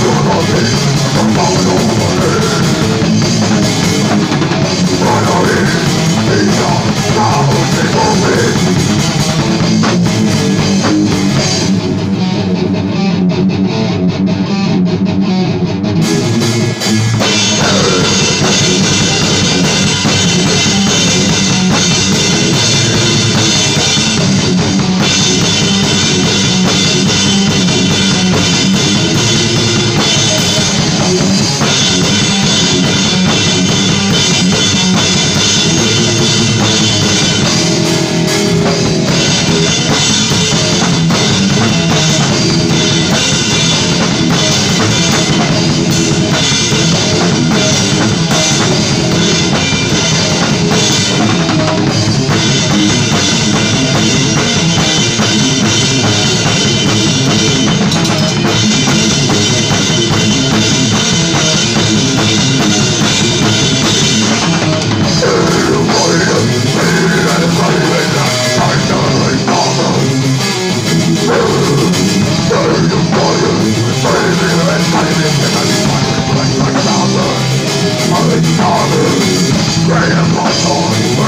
Don't great impossible.